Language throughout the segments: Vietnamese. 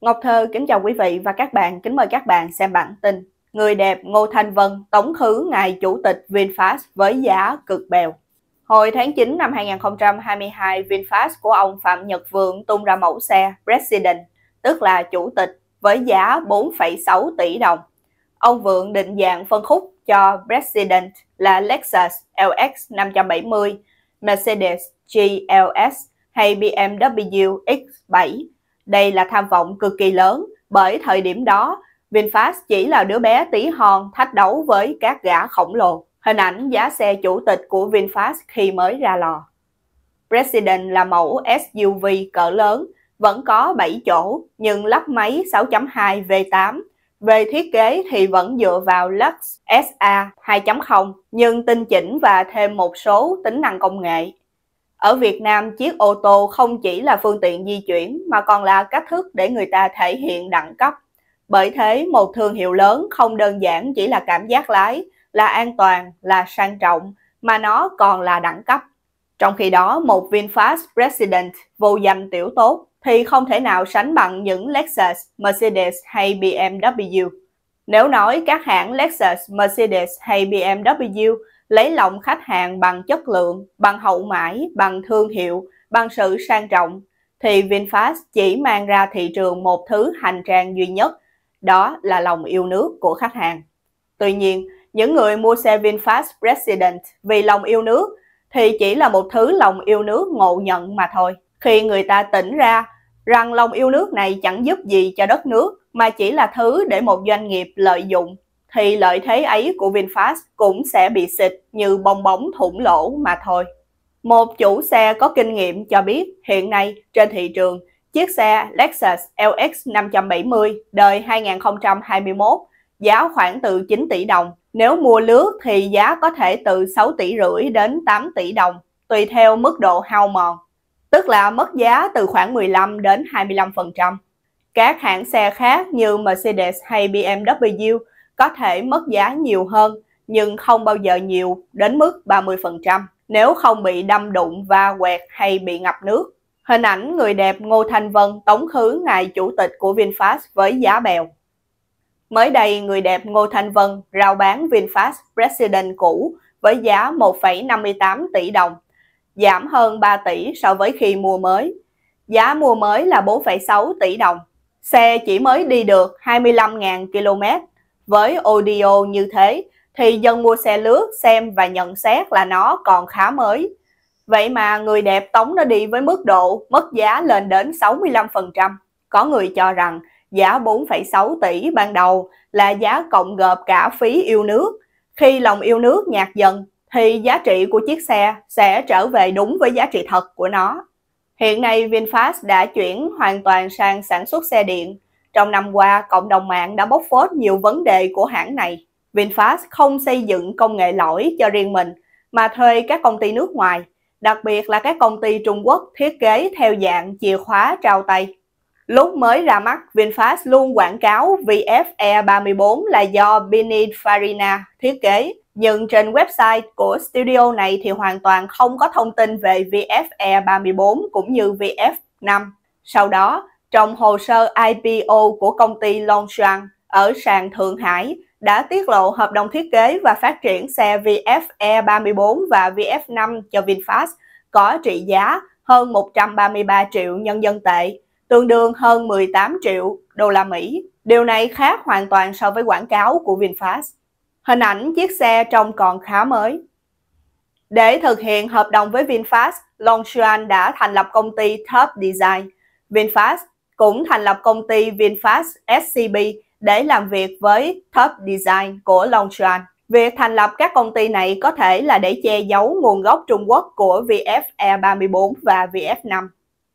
Ngọc Thơ kính chào quý vị và các bạn, kính mời các bạn xem bản tin. Người đẹp Ngô Thanh Vân tống khứ ngài chủ tịch VinFast với giá cực bèo. Hồi tháng 9 năm 2022, VinFast của ông Phạm Nhật Vượng tung ra mẫu xe President, tức là chủ tịch, với giá 4,6 tỷ đồng. Ông Vượng định dạng phân khúc cho President là Lexus LX 570, Mercedes GLS hay BMW X7 đây là tham vọng cực kỳ lớn bởi thời điểm đó VinFast chỉ là đứa bé tí hon thách đấu với các gã khổng lồ. Hình ảnh giá xe chủ tịch của VinFast khi mới ra lò. President là mẫu SUV cỡ lớn, vẫn có 7 chỗ nhưng lắp máy 6.2 V8. Về thiết kế thì vẫn dựa vào Lux SA 2.0 nhưng tinh chỉnh và thêm một số tính năng công nghệ. Ở Việt Nam, chiếc ô tô không chỉ là phương tiện di chuyển mà còn là cách thức để người ta thể hiện đẳng cấp. Bởi thế, một thương hiệu lớn không đơn giản chỉ là cảm giác lái, là an toàn, là sang trọng, mà nó còn là đẳng cấp. Trong khi đó, một VinFast President vô danh tiểu tốt thì không thể nào sánh bằng những Lexus, Mercedes hay BMW. Nếu nói các hãng Lexus, Mercedes hay BMW lấy lòng khách hàng bằng chất lượng, bằng hậu mãi, bằng thương hiệu, bằng sự sang trọng, thì VinFast chỉ mang ra thị trường một thứ hành trang duy nhất, đó là lòng yêu nước của khách hàng. Tuy nhiên, những người mua xe VinFast President vì lòng yêu nước thì chỉ là một thứ lòng yêu nước ngộ nhận mà thôi. Khi người ta tỉnh ra rằng lòng yêu nước này chẳng giúp gì cho đất nước mà chỉ là thứ để một doanh nghiệp lợi dụng thì lợi thế ấy của VinFast cũng sẽ bị xịt như bong bóng thủng lỗ mà thôi. Một chủ xe có kinh nghiệm cho biết hiện nay trên thị trường, chiếc xe Lexus LX 570 đời 2021 giá khoảng từ 9 tỷ đồng. Nếu mua lướt thì giá có thể từ 6 tỷ rưỡi đến 8 tỷ đồng, tùy theo mức độ hao mòn, tức là mất giá từ khoảng 15 đến 25%. Các hãng xe khác như Mercedes hay BMW có thể mất giá nhiều hơn nhưng không bao giờ nhiều đến mức 30% nếu không bị đâm đụng va quẹt hay bị ngập nước. Hình ảnh người đẹp Ngô Thanh Vân tống khứ ngài chủ tịch của VinFast với giá bèo. Mới đây, người đẹp Ngô Thanh Vân rao bán VinFast President cũ với giá 1,58 tỷ đồng, giảm hơn 3 tỷ so với khi mua mới. Giá mua mới là 4,6 tỷ đồng. Xe chỉ mới đi được 25.000 km với audio như thế thì dân mua xe lướt xem và nhận xét là nó còn khá mới. Vậy mà người đẹp tống nó đi với mức độ mất giá lên đến 65%. Có người cho rằng giá 4,6 tỷ ban đầu là giá cộng gộp cả phí yêu nước. Khi lòng yêu nước nhạt dần thì giá trị của chiếc xe sẽ trở về đúng với giá trị thật của nó. Hiện nay VinFast đã chuyển hoàn toàn sang sản xuất xe điện trong năm qua, cộng đồng mạng đã bóc phốt nhiều vấn đề của hãng này. VinFast không xây dựng công nghệ lõi cho riêng mình, mà thuê các công ty nước ngoài, đặc biệt là các công ty Trung Quốc thiết kế theo dạng chìa khóa trao tay. Lúc mới ra mắt, VinFast luôn quảng cáo VFE 34 là do Pininfarina thiết kế, nhưng trên website của studio này thì hoàn toàn không có thông tin về VFE 34 cũng như VF5. Sau đó, trong hồ sơ IPO của công ty Longshan ở sàn Thượng Hải đã tiết lộ hợp đồng thiết kế và phát triển xe VF E34 và VF5 cho VinFast có trị giá hơn 133 triệu nhân dân tệ, tương đương hơn 18 triệu đô la Mỹ. Điều này khác hoàn toàn so với quảng cáo của VinFast. Hình ảnh chiếc xe trông còn khá mới. Để thực hiện hợp đồng với VinFast, Longshan đã thành lập công ty Top Design. VinFast cũng thành lập công ty VinFast SCB để làm việc với Top Design của Longshan. Việc thành lập các công ty này có thể là để che giấu nguồn gốc Trung Quốc của VF E34 và VF5.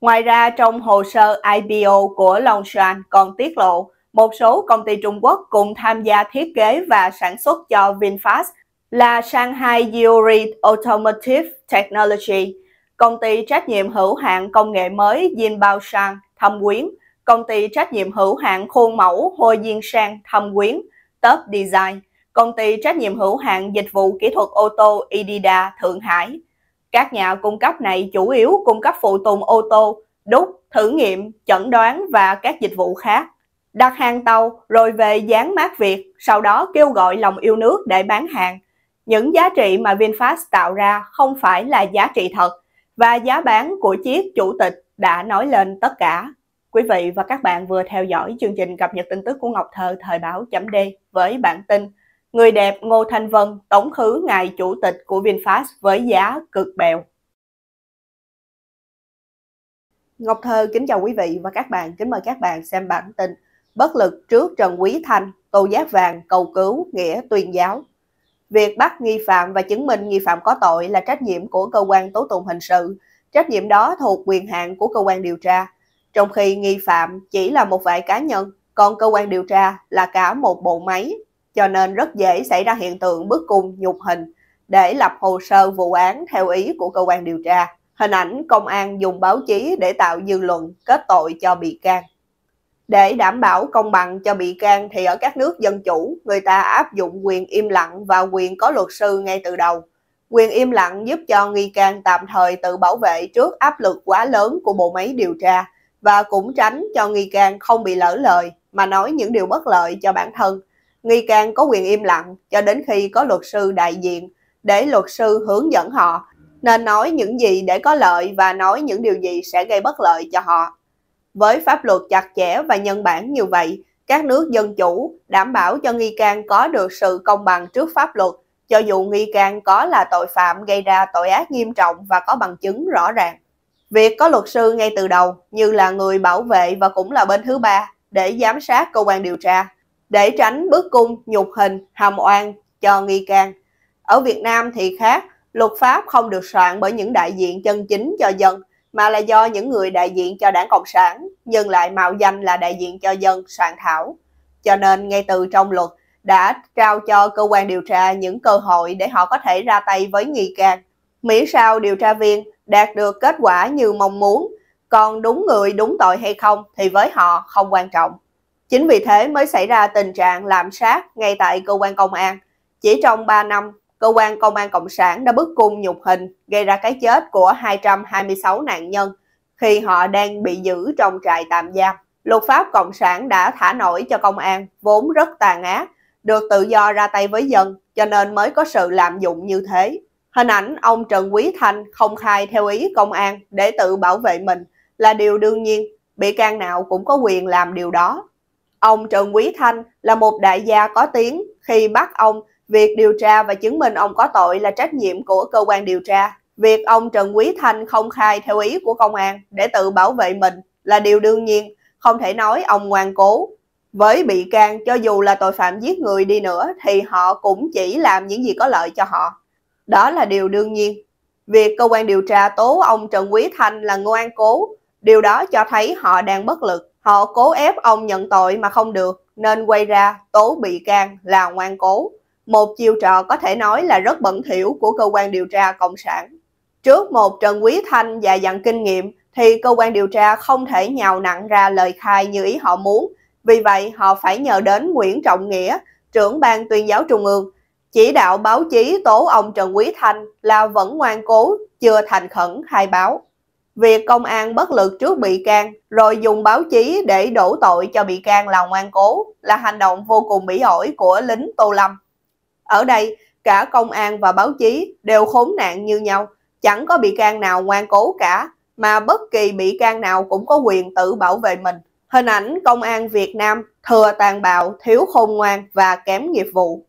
Ngoài ra, trong hồ sơ IPO của Longshan còn tiết lộ một số công ty Trung Quốc cùng tham gia thiết kế và sản xuất cho VinFast là Shanghai Yuri Automotive Technology, công ty trách nhiệm hữu hạn công nghệ mới Jinbao Shang Thâm Quyến, công ty trách nhiệm hữu hạn khuôn mẫu Hồ Diên Sang Thâm Quyến, Top Design, công ty trách nhiệm hữu hạn dịch vụ kỹ thuật ô tô Idida Thượng Hải. Các nhà cung cấp này chủ yếu cung cấp phụ tùng ô tô, đúc, thử nghiệm, chẩn đoán và các dịch vụ khác. Đặt hàng tàu rồi về dán mát Việt, sau đó kêu gọi lòng yêu nước để bán hàng. Những giá trị mà VinFast tạo ra không phải là giá trị thật và giá bán của chiếc chủ tịch đã nói lên tất cả. Quý vị và các bạn vừa theo dõi chương trình cập nhật tin tức của Ngọc Thơ thời báo chấm D với bản tin Người đẹp Ngô Thanh Vân tống khứ ngài chủ tịch của VinFast với giá cực bèo. Ngọc Thơ kính chào quý vị và các bạn, kính mời các bạn xem bản tin Bất lực trước Trần Quý Thanh, Tô Giác Vàng cầu cứu nghĩa tuyên giáo. Việc bắt nghi phạm và chứng minh nghi phạm có tội là trách nhiệm của cơ quan tố tụng hình sự. Trách nhiệm đó thuộc quyền hạn của cơ quan điều tra. Trong khi nghi phạm chỉ là một vài cá nhân, còn cơ quan điều tra là cả một bộ máy, cho nên rất dễ xảy ra hiện tượng bức cung nhục hình để lập hồ sơ vụ án theo ý của cơ quan điều tra. Hình ảnh công an dùng báo chí để tạo dư luận kết tội cho bị can. Để đảm bảo công bằng cho bị can thì ở các nước dân chủ, người ta áp dụng quyền im lặng và quyền có luật sư ngay từ đầu. Quyền im lặng giúp cho nghi can tạm thời tự bảo vệ trước áp lực quá lớn của bộ máy điều tra và cũng tránh cho nghi can không bị lỡ lời mà nói những điều bất lợi cho bản thân. Nghi can có quyền im lặng cho đến khi có luật sư đại diện để luật sư hướng dẫn họ nên nói những gì để có lợi và nói những điều gì sẽ gây bất lợi cho họ. Với pháp luật chặt chẽ và nhân bản như vậy, các nước dân chủ đảm bảo cho nghi can có được sự công bằng trước pháp luật, cho dù nghi can có là tội phạm gây ra tội ác nghiêm trọng và có bằng chứng rõ ràng. Việc có luật sư ngay từ đầu như là người bảo vệ và cũng là bên thứ ba để giám sát cơ quan điều tra, để tránh bước cung, nhục hình, hàm oan cho nghi can. Ở Việt Nam thì khác, luật pháp không được soạn bởi những đại diện chân chính cho dân, mà là do những người đại diện cho đảng Cộng sản, nhưng lại mạo danh là đại diện cho dân soạn thảo. Cho nên ngay từ trong luật đã trao cho cơ quan điều tra những cơ hội để họ có thể ra tay với nghi can. Miễn sao điều tra viên đạt được kết quả như mong muốn, còn đúng người đúng tội hay không thì với họ không quan trọng. Chính vì thế mới xảy ra tình trạng lạm sát ngay tại cơ quan công an. Chỉ trong 3 năm, cơ quan công an Cộng sản đã bức cung nhục hình gây ra cái chết của 226 nạn nhân khi họ đang bị giữ trong trại tạm giam. Luật pháp Cộng sản đã thả nổi cho công an vốn rất tàn ác, được tự do ra tay với dân cho nên mới có sự lạm dụng như thế. Hình ảnh ông Trần Quý Thanh không khai theo ý công an để tự bảo vệ mình là điều đương nhiên, bị can nào cũng có quyền làm điều đó. Ông Trần Quý Thanh là một đại gia có tiếng khi bắt ông Việc điều tra và chứng minh ông có tội là trách nhiệm của cơ quan điều tra. Việc ông Trần Quý Thanh không khai theo ý của công an để tự bảo vệ mình là điều đương nhiên, không thể nói ông ngoan cố. Với bị can, cho dù là tội phạm giết người đi nữa thì họ cũng chỉ làm những gì có lợi cho họ. Đó là điều đương nhiên. Việc cơ quan điều tra tố ông Trần Quý Thanh là ngoan cố, điều đó cho thấy họ đang bất lực. Họ cố ép ông nhận tội mà không được, nên quay ra tố bị can là ngoan cố một chiêu trò có thể nói là rất bẩn thỉu của cơ quan điều tra Cộng sản. Trước một Trần Quý Thanh và dặn kinh nghiệm thì cơ quan điều tra không thể nhào nặng ra lời khai như ý họ muốn. Vì vậy, họ phải nhờ đến Nguyễn Trọng Nghĩa, trưởng ban tuyên giáo trung ương, chỉ đạo báo chí tố ông Trần Quý Thanh là vẫn ngoan cố, chưa thành khẩn khai báo. Việc công an bất lực trước bị can rồi dùng báo chí để đổ tội cho bị can là ngoan cố là hành động vô cùng bỉ ổi của lính Tô Lâm. Ở đây, cả công an và báo chí đều khốn nạn như nhau, chẳng có bị can nào ngoan cố cả, mà bất kỳ bị can nào cũng có quyền tự bảo vệ mình. Hình ảnh công an Việt Nam thừa tàn bạo, thiếu khôn ngoan và kém nghiệp vụ.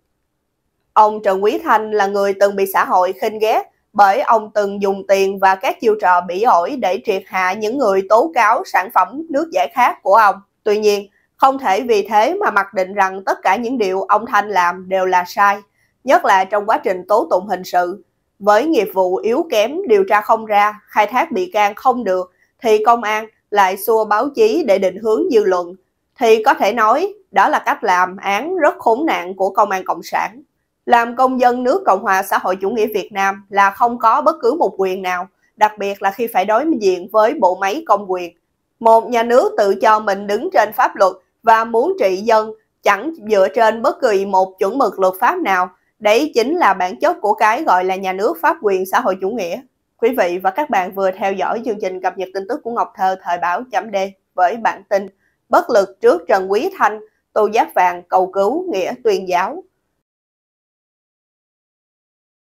Ông Trần Quý Thanh là người từng bị xã hội khinh ghét bởi ông từng dùng tiền và các chiêu trò bỉ ổi để triệt hạ những người tố cáo sản phẩm nước giải khát của ông. Tuy nhiên, không thể vì thế mà mặc định rằng tất cả những điều ông Thanh làm đều là sai nhất là trong quá trình tố tụng hình sự. Với nghiệp vụ yếu kém điều tra không ra, khai thác bị can không được, thì công an lại xua báo chí để định hướng dư luận. Thì có thể nói đó là cách làm án rất khốn nạn của công an Cộng sản. Làm công dân nước Cộng hòa xã hội chủ nghĩa Việt Nam là không có bất cứ một quyền nào, đặc biệt là khi phải đối diện với bộ máy công quyền. Một nhà nước tự cho mình đứng trên pháp luật và muốn trị dân chẳng dựa trên bất kỳ một chuẩn mực luật pháp nào Đấy chính là bản chất của cái gọi là nhà nước pháp quyền xã hội chủ nghĩa. Quý vị và các bạn vừa theo dõi chương trình cập nhật tin tức của Ngọc Thơ thời báo chấm D với bản tin Bất lực trước Trần Quý Thanh, tô giác vàng cầu cứu nghĩa tuyên giáo.